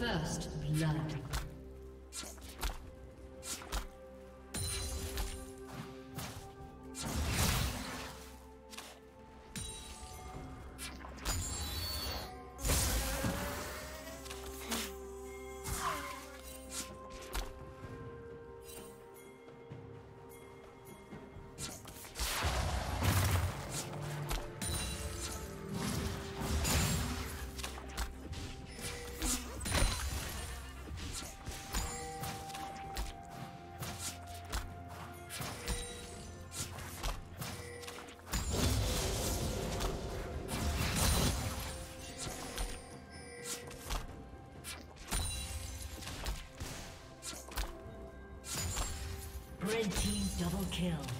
First blood. Double kill.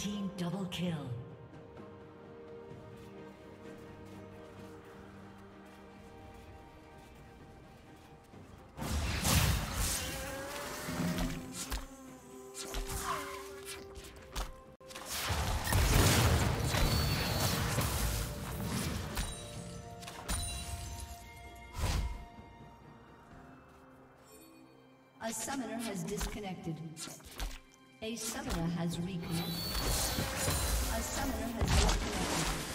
team double kill. A summoner has disconnected. A summoner has reconnected. A summoner has disconnected.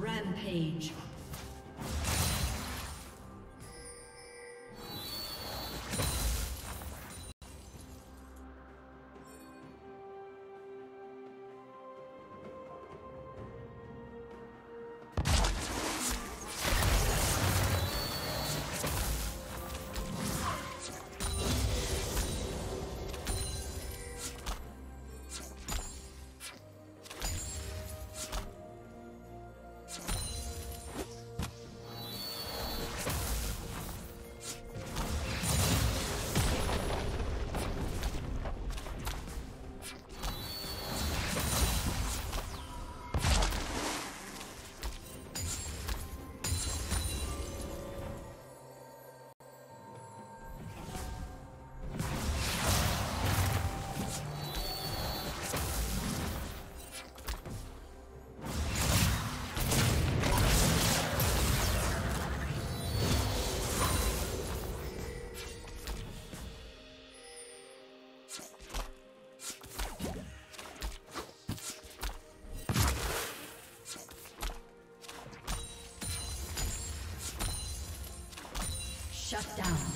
Rampage. Shut down.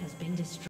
Has been destroyed.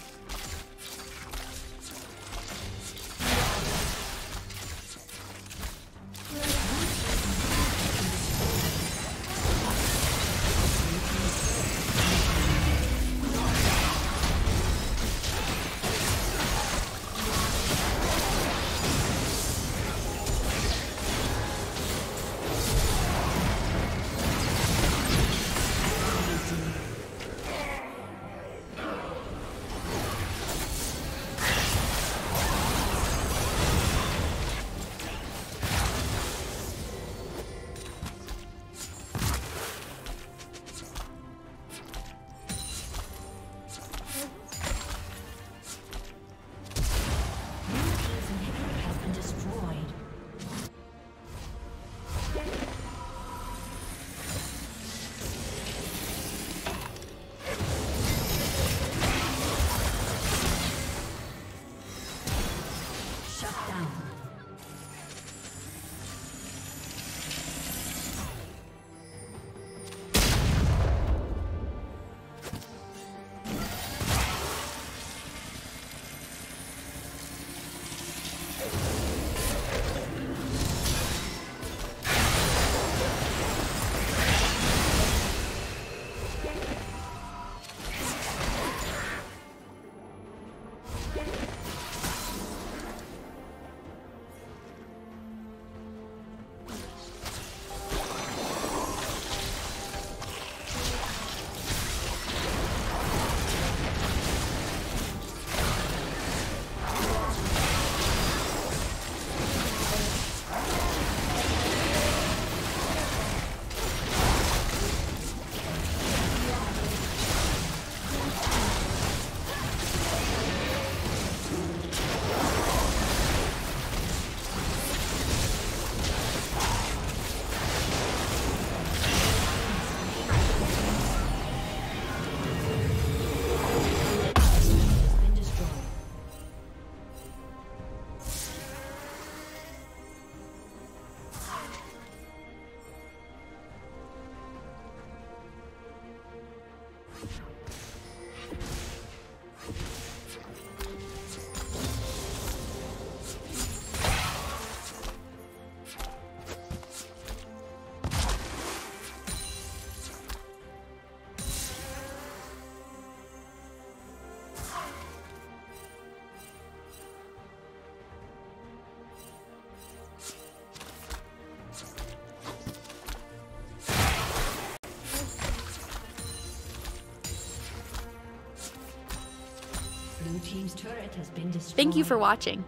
Team's turret has been destroyed. Thank you for watching.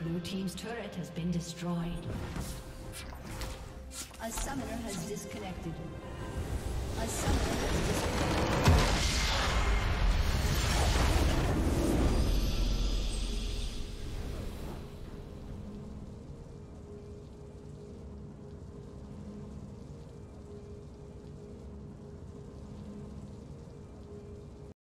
Blue team's turret has been destroyed. A summoner has disconnected. A summoner has disconnected.